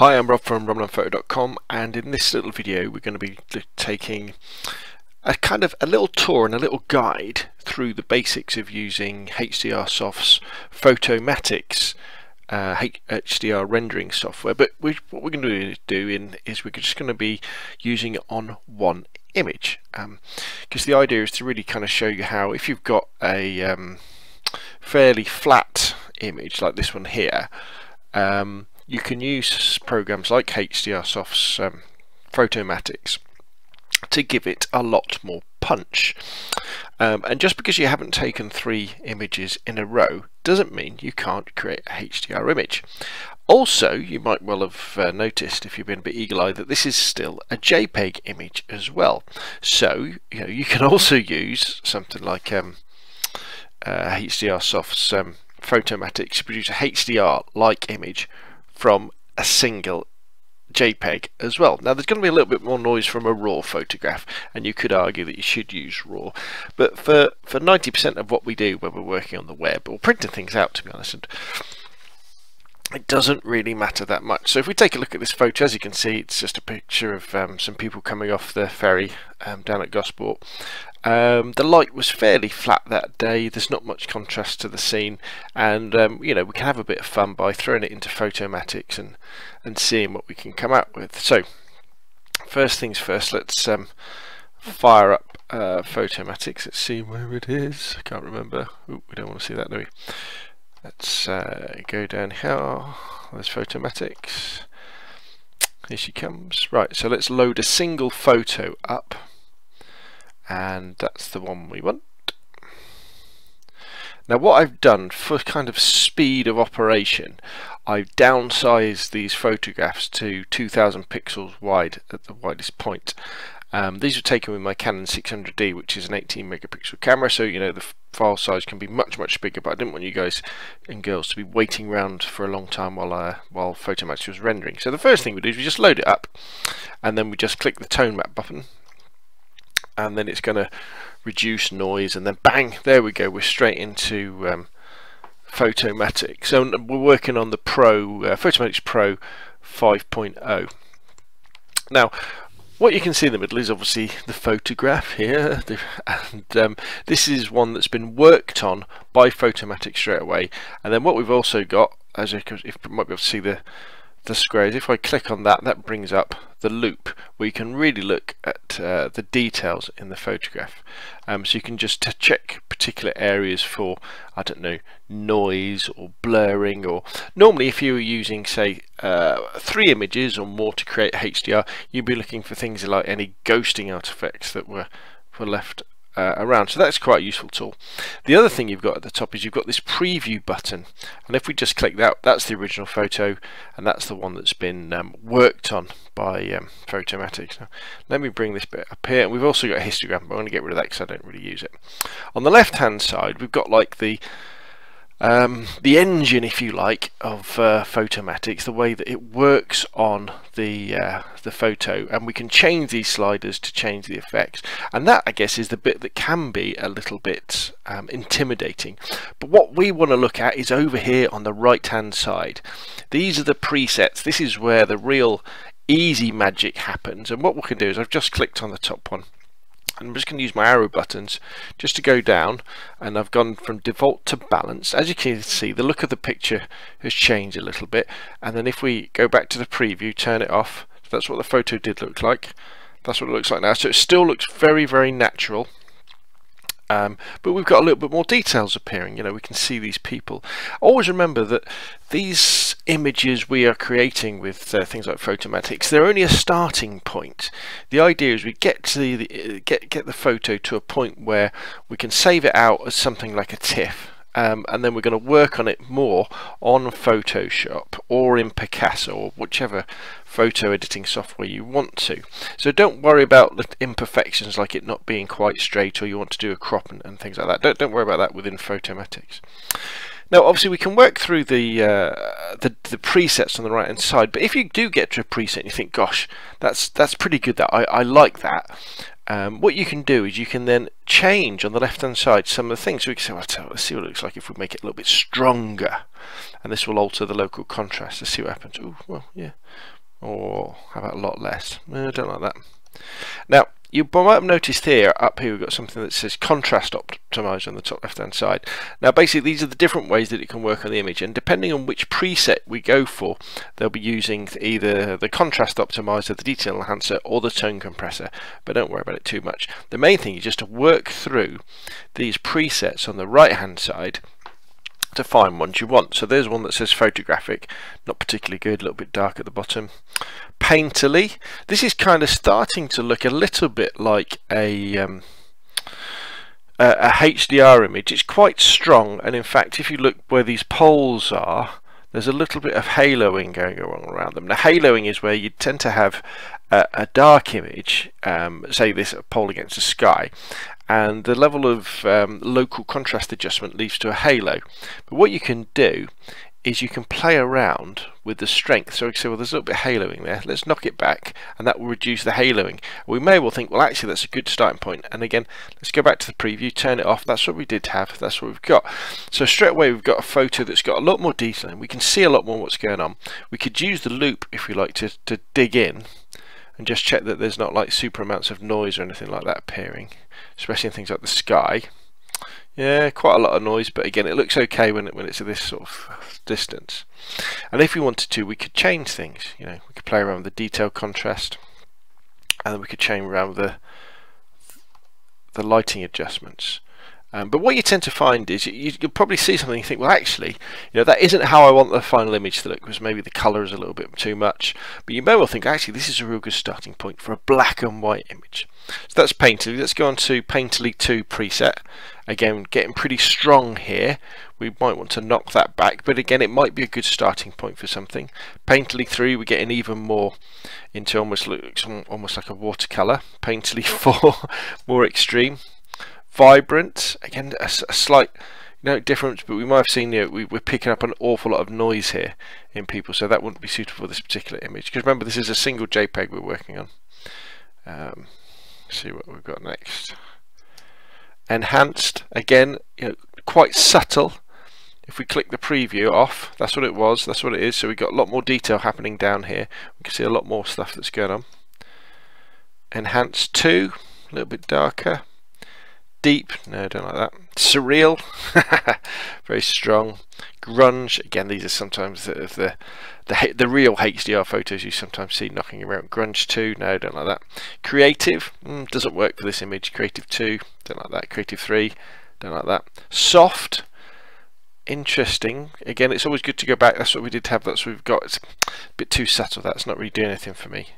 Hi, I'm Rob from RobNunnPhoto.com and in this little video we're going to be taking a kind of a little tour and a little guide through the basics of using HDRsoft's Photomatix uh, HDR rendering software. But we, what we're going to do in is we're just going to be using it on one image because um, the idea is to really kind of show you how if you've got a um, fairly flat image like this one here um, you can use programs like HDRsoft's um, Photomatix to give it a lot more punch. Um, and just because you haven't taken three images in a row doesn't mean you can't create a HDR image. Also, you might well have uh, noticed if you've been a bit eagle-eyed that this is still a JPEG image as well. So, you know, you can also use something like um, uh, HDRsoft's um, Photomatix to produce a HDR-like image from a single JPEG as well. Now there's going to be a little bit more noise from a RAW photograph and you could argue that you should use RAW but for for 90% of what we do when we're working on the web or printing things out to be honest and it doesn't really matter that much. So if we take a look at this photo, as you can see, it's just a picture of um, some people coming off the ferry um, down at Gosport. Um, the light was fairly flat that day. There's not much contrast to the scene, and um, you know we can have a bit of fun by throwing it into Photomatix and and seeing what we can come out with. So first things first, let's um, fire up uh, Photomatix. Let's see where it is. I can't remember. Ooh, we don't want to see that, do we? Let's uh, go down here. There's Photomatix. Here she comes. Right, so let's load a single photo up. And that's the one we want. Now what I've done for kind of speed of operation, I've downsized these photographs to 2000 pixels wide at the widest point um, these were taken with my Canon 600D, which is an 18 megapixel camera, so you know the file size can be much much bigger. But I didn't want you guys and girls to be waiting around for a long time while uh, while Photomatix was rendering. So the first thing we do is we just load it up, and then we just click the tone map button, and then it's going to reduce noise, and then bang, there we go. We're straight into um, Photomatix. So we're working on the Pro uh, Photomatix Pro 5.0. Now, what you can see in the middle is obviously the photograph here and um, this is one that's been worked on by Photomatix straight away and then what we've also got as you, if you might be able to see the the squares. If I click on that that brings up the loupe where you can really look at uh, the details in the photograph. Um, so you can just check particular areas for I don't know noise or blurring or normally if you were using say uh, three images or more to create HDR you'd be looking for things like any ghosting artifacts that were were left uh, around. So that's quite a useful tool. The other thing you've got at the top is you've got this preview button and if we just click that that's the original photo and that's the one that's been um, worked on by um. Now, let me bring this bit up here and we've also got a histogram but I'm going to get rid of that because I don't really use it. On the left hand side we've got like the um, the engine, if you like, of uh, Photomatix, the way that it works on the uh, the photo, and we can change these sliders to change the effects, and that I guess is the bit that can be a little bit um, intimidating. But what we want to look at is over here on the right hand side. These are the presets. This is where the real easy magic happens, and what we can do is I've just clicked on the top one I'm just going to use my arrow buttons just to go down and I've gone from default to balance. As you can see the look of the picture has changed a little bit and then if we go back to the preview turn it off that's what the photo did look like. That's what it looks like now. So it still looks very very natural um, but we've got a little bit more details appearing you know we can see these people. Always remember that these images we are creating with uh, things like Photomatix they're only a starting point. The idea is we get to the, the get get the photo to a point where we can save it out as something like a TIFF um, and then we're going to work on it more on Photoshop or in Picasa or whichever photo editing software you want to. So don't worry about the imperfections like it not being quite straight or you want to do a crop and, and things like that. Don't, don't worry about that within Photomatix. Now, obviously, we can work through the, uh, the, the presets on the right hand side, but if you do get to a preset and you think, "Gosh, that's that's pretty good," that I, I like that, um, what you can do is you can then change on the left hand side some of the things. So we can say, well, let's see what it looks like if we make it a little bit stronger. And this will alter the local contrast. Let's see what happens. Oh, well, yeah. Or how about a lot less? I don't like that. Now, you might have noticed here, up here, we've got something that says contrast optimizer on the top left hand side. Now basically these are the different ways that it can work on the image and depending on which preset we go for, they'll be using either the contrast optimizer, the detail enhancer or the tone compressor, but don't worry about it too much. The main thing is just to work through these presets on the right hand side to find ones you want. So there's one that says photographic, not particularly good, a little bit dark at the bottom painterly. This is kind of starting to look a little bit like a, um, a, a HDR image. It's quite strong, and in fact, if you look where these poles are, there's a little bit of haloing going on around them. Now, haloing is where you tend to have a, a dark image, um, say this pole against the sky, and the level of um, local contrast adjustment leads to a halo. But what you can do is you can play around with the strength. So we say, well, there's a little bit of haloing there. Let's knock it back, and that will reduce the haloing. We may well think, well, actually, that's a good starting point. And again, let's go back to the preview, turn it off. That's what we did have. That's what we've got. So straight away, we've got a photo that's got a lot more detail, and we can see a lot more what's going on. We could use the loupe, if we like, to, to dig in and just check that there's not like super amounts of noise or anything like that appearing, especially in things like the sky. Yeah, quite a lot of noise, but again, it looks okay when, it, when it's this sort of distance. And if we wanted to, we could change things. You know, we could play around with the detail contrast, and then we could change around the the lighting adjustments. Um, but what you tend to find is you, will probably see something and think, well, actually, you know, that isn't how I want the final image to look, because maybe the colour is a little bit too much. But you may well think, actually, this is a real good starting point for a black and white image. So that's Painterly. Let's go on to Painterly 2 preset. Again, getting pretty strong here. We might want to knock that back, but again, it might be a good starting point for something. Painterly 3, we're getting even more into almost looks almost like a watercolour. Painterly 4, more extreme vibrant. Again, a, a slight you know, difference, but we might have seen you know, we, are picking up an awful lot of noise here in people, so that wouldn't be suitable for this particular image. Because remember, this is a single JPEG we're working on. Um, see what we've got next. Enhanced, again, you know, quite subtle. If we click the preview off, that's what it was, that's what it is. So we've got a lot more detail happening down here. We can see a lot more stuff that's going on. Enhanced 2, a little bit darker Deep, no, don't like that. Surreal, very strong. Grunge, again, these are sometimes the, the the the real HDR photos you sometimes see knocking around. Grunge 2, no, don't like that. Creative, mm, doesn't work for this image. Creative 2, don't like that. Creative 3, don't like that. Soft, interesting. Again, it's always good to go back. That's what we did have. That's what we've got. It's a bit too subtle. That's not really doing anything for me.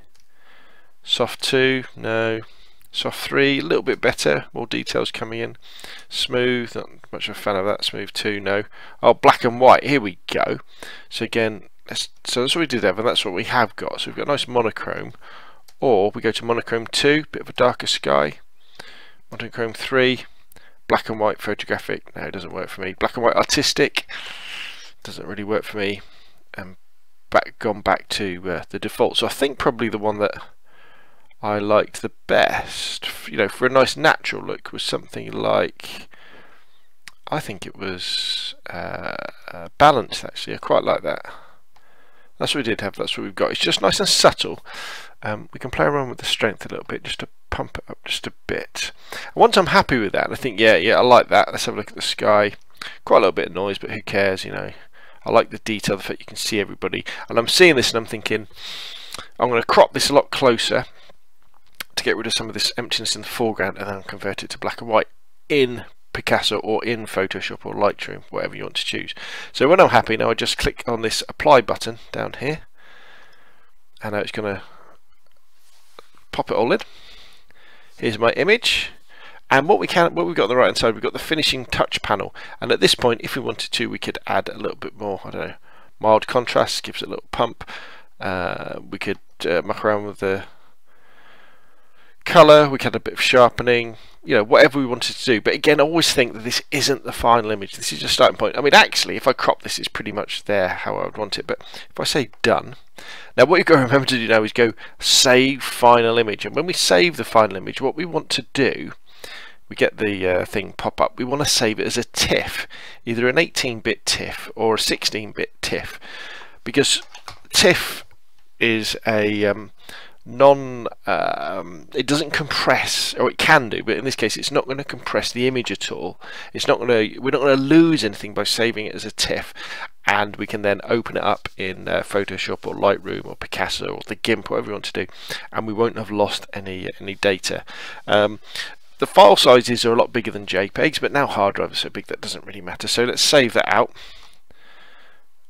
Soft 2, no. Soft 3, a little bit better, more details coming in. Smooth, not much of a fan of that. Smooth 2, no. Oh, black and white, here we go. So again, so that's what we did have, and that's what we have got. So we've got nice monochrome. Or we go to monochrome 2, bit of a darker sky. Monochrome 3, black and white photographic. No, it doesn't work for me. Black and white artistic, doesn't really work for me. And back gone back to uh, the default. So I think probably the one that I liked the best, you know, for a nice natural look was something like, I think it was uh, uh, balanced actually, I quite like that. That's what we did have, that's what we've got. It's just nice and subtle. Um, we can play around with the strength a little bit just to pump it up just a bit. Once I'm happy with that, I think, yeah, yeah, I like that. Let's have a look at the sky. Quite a little bit of noise, but who cares, you know. I like the detail, the fact you can see everybody. And I'm seeing this and I'm thinking, I'm going to crop this a lot closer to get rid of some of this emptiness in the foreground and then convert it to black and white in Picasa or in Photoshop or Lightroom, whatever you want to choose. So when I'm happy now I just click on this apply button down here and now it's going to pop it all in. Here's my image and what we can what we've got on the right hand side we've got the finishing touch panel and at this point if we wanted to we could add a little bit more I don't know mild contrast gives it a little pump uh, we could uh, muck around with the colour, we add a bit of sharpening, you know, whatever we wanted to do. But again, I always think that this isn't the final image. This is just starting point. I mean, actually, if I crop this, it's pretty much there how I would want it. But if I say done, now what you've got to remember to do now is go save final image. And when we save the final image, what we want to do, we get the uh, thing pop up. We want to save it as a TIFF, either an 18-bit TIFF or a 16-bit TIFF, because TIFF is a um, non um, it doesn't compress or it can do but in this case it's not going to compress the image at all. It's not going to we're not going to lose anything by saving it as a TIFF and we can then open it up in uh, Photoshop or Lightroom or Picasa or the GIMP whatever we want to do and we won't have lost any any data. Um, the file sizes are a lot bigger than JPEGs but now hard drives are so big that doesn't really matter. So let's save that out.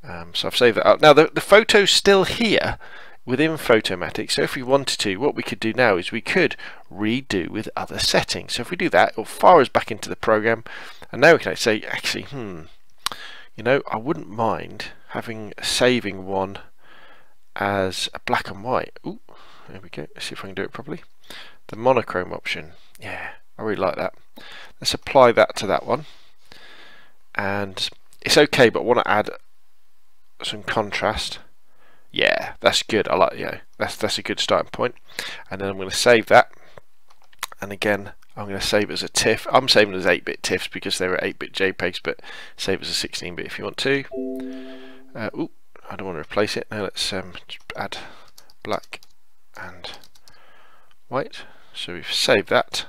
Um, so I've saved that out. Now the, the photo's still here within Photomatix. So if we wanted to, what we could do now is we could redo with other settings. So if we do that, it'll fire us back into the program. And now we can say, actually, hmm, you know, I wouldn't mind having saving one as a black and white. Ooh, there we go. Let's see if I can do it properly. The monochrome option. Yeah, I really like that. Let's apply that to that one. And it's okay, but I want to add some contrast yeah that's good. I like yeah that's that's a good starting point. And then I'm going to save that. And again I'm going to save it as a TIFF. I'm saving it as 8-bit TIFFs because they're 8-bit JPEGs but save it as a 16-bit if you want to. Uh, I don't want to replace it. Now let's um, add black and white. So we've saved that.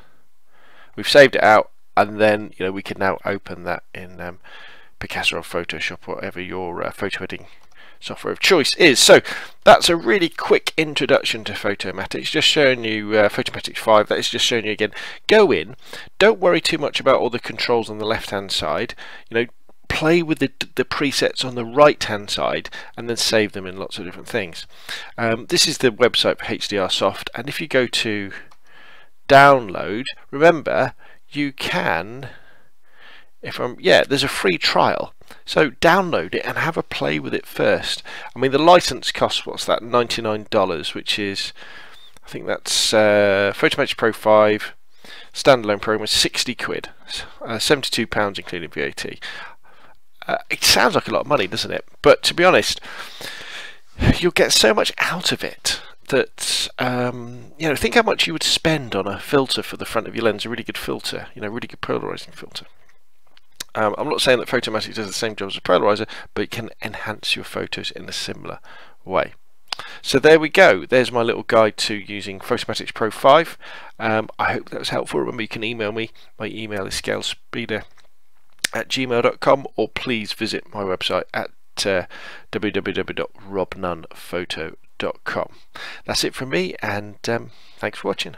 We've saved it out and then you know we can now open that in um, Picasa or Photoshop or whatever your uh, photo editing software of choice is. So that's a really quick introduction to Photomatix, just showing you uh, Photomatix 5, that is just showing you again. Go in, don't worry too much about all the controls on the left hand side, you know, play with the, the presets on the right hand side and then save them in lots of different things. Um, this is the website for HDR Soft and if you go to download, remember you can if I'm yeah there's a free trial. So download it and have a play with it first. I mean the license costs what's that $99 which is I think that's uh, Photomatix Pro 5 standalone program is 60 quid uh, 72 pounds including VAT uh, it sounds like a lot of money doesn't it? But to be honest you'll get so much out of it that um, you know think how much you would spend on a filter for the front of your lens a really good filter you know really good polarizing filter um, I'm not saying that Photomatix does the same job as a polarizer, but it can enhance your photos in a similar way. So there we go. There's my little guide to using Photomatix Pro 5. Um, I hope that was helpful. Remember, you can email me. My email is scalespeeder at gmail.com or please visit my website at uh, www.robnunnphoto.com. That's it from me and um, thanks for watching.